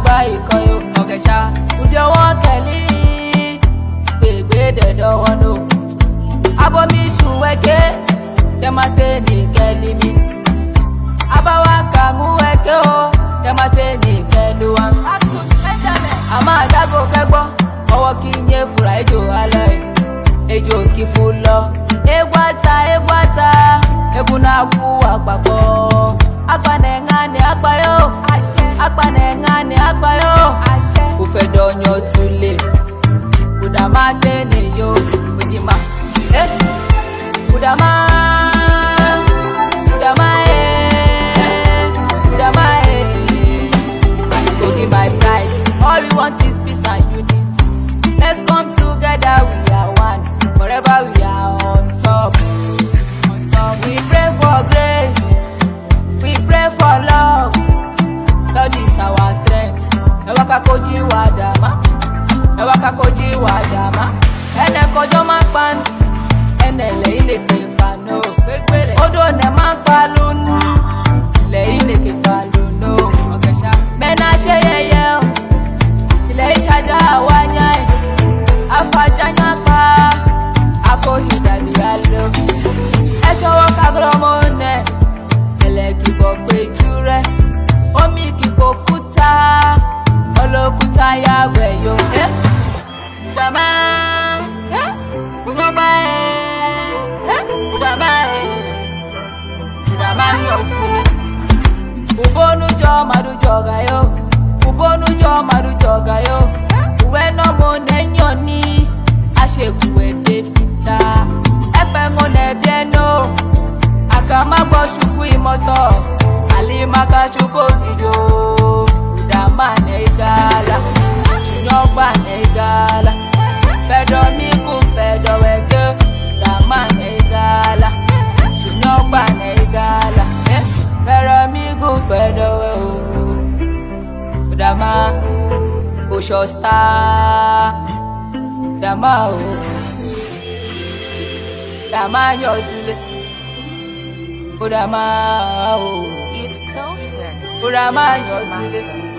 agba ikoyo ọkẹsà ujọwọ kẹlí gbègbè dẹdọwọ no abomi suwẹkẹ tẹmate ní kẹlími abawa kàmú wẹkẹ o tẹmate ní kẹlúwa. àmọ́ àdágò kẹgbọ́ ọwọ́ kí n yé fura ejò alẹ́ ejò kí fún lọ egwata egwata egwu na-akwụ akpakọ akpa na-enye anyị akpa ya tule eh eh eh go give my pride all we want is peace and unity let's come together we are one forever we are on top we pray for grace we pray for love. kakoji wadama ewa kakoji wadama ene kojo ma kpanu ene le ineke kpanu gbẹgbẹrẹ odo ne ma kpalu le ineke kpalu no ọkẹsà mẹna ṣe yẹyẹ o ilẹ̀ ìṣàjà wáyà ẹ̀ afajanya pa akohi dàbí alo ẹ ṣọwọ́ kagrọ́mọ́ nẹ ẹlẹ́kìbọ̀ péjú rẹ omi kìkọ̀ kúta olókùúta ya wẹ̀yọ. Bùdàmá Bùdàmá ẹ̀ Bùdàmá ẹ̀ Bùdàmá ní òtún. Ubonujọ marujọ gayo, ubonujọ marujọ gayo, uwe nọmọ n'enyo ni aṣègùn èdè fìtà. Ẹgbẹ́ ń lẹ̀ bí ẹnu, àkàmọ́gbọ́ ṣùkú ìmọ̀tọ̀, àlìmọ́ká ṣùkú ìjọ. Oṣó star dàmá o dàmá yọ tulẹ̀ ó dàmá o ó dàmá yọ